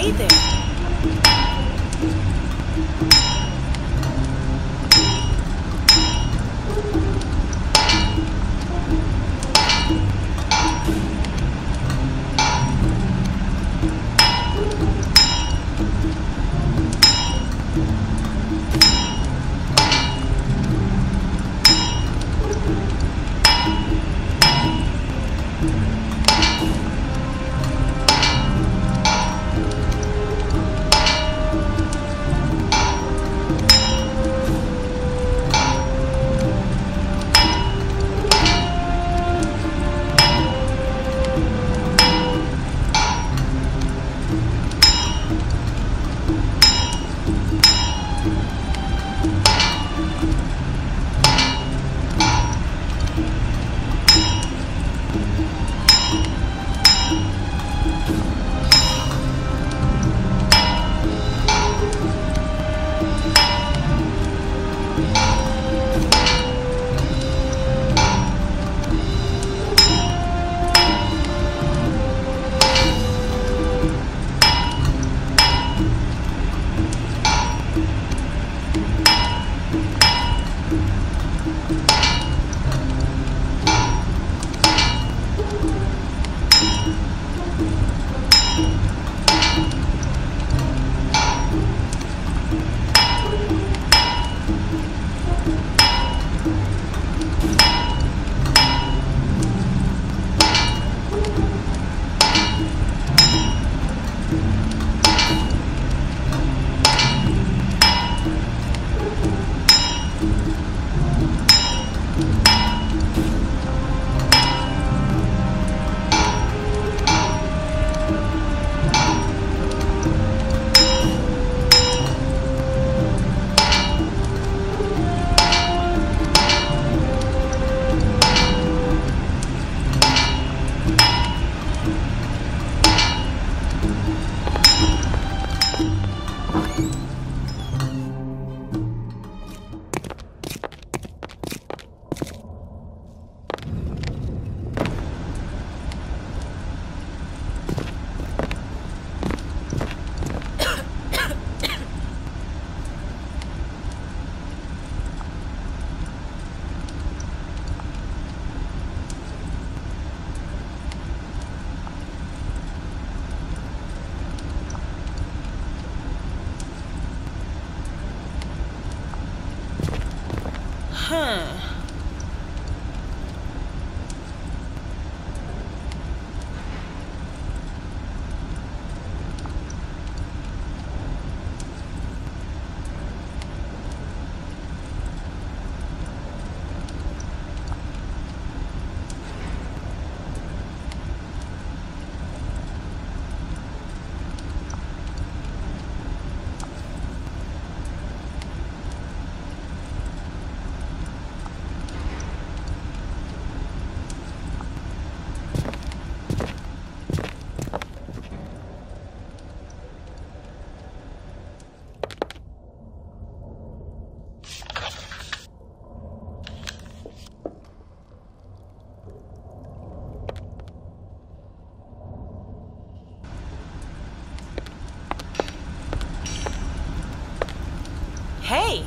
Hey there. 哼。Hey,